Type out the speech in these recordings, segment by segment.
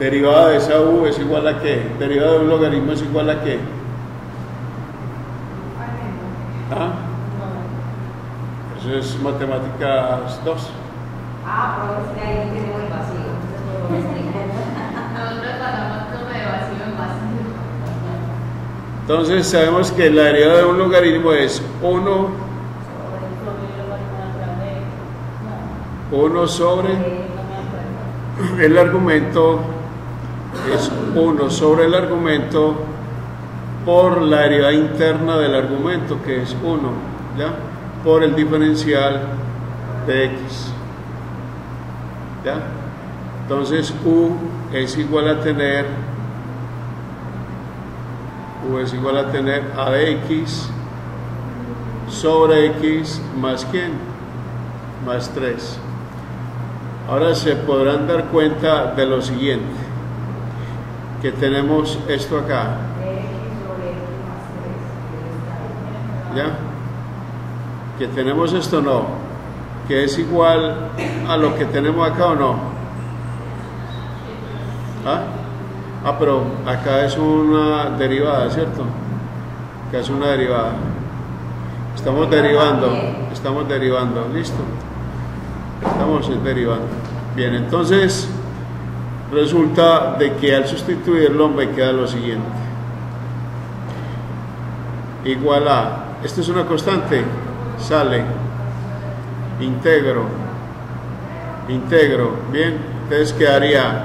Derivada de esa u es igual a qué? Derivada de un logaritmo es igual a qué? ¿Ah? Eso es matemáticas 2. Ah, pero es que ahí tenemos el vacío. Entonces sabemos que la derivada de un logaritmo es 1, 1 sobre el argumento, es 1 sobre el argumento por la derivada interna del argumento, que es 1, ¿ya? Por el diferencial de x. ¿Ya? Entonces u es igual a tener u es igual a tener a de x sobre x más quién? Más 3. Ahora se podrán dar cuenta de lo siguiente, que tenemos esto acá, ¿ya? Que tenemos esto no, que es igual a lo que tenemos acá o no. ¿Ah? Ah, pero acá es una derivada, ¿cierto? Acá es una derivada. Estamos derivando, estamos derivando, listo. Estamos derivando. Bien, entonces resulta de que al sustituirlo me queda lo siguiente. Igual a, esto es una constante, sale, integro, integro, bien, entonces quedaría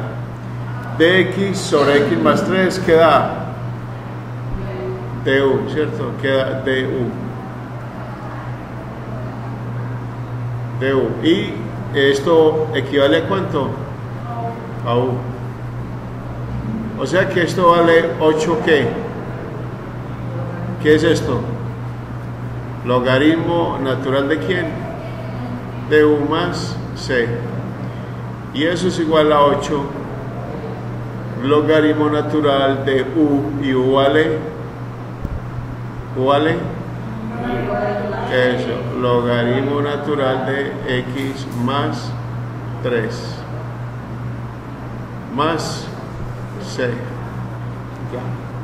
dx sobre x más 3 queda du, ¿cierto? Queda du. du. Y esto equivale a cuánto? A u. O sea que esto vale 8 qué? ¿Qué es esto? Logaritmo natural de quién? De u más c. Y eso es igual a 8 logaritmo natural de u y u vale u vale eso logaritmo natural de x más 3 más c ya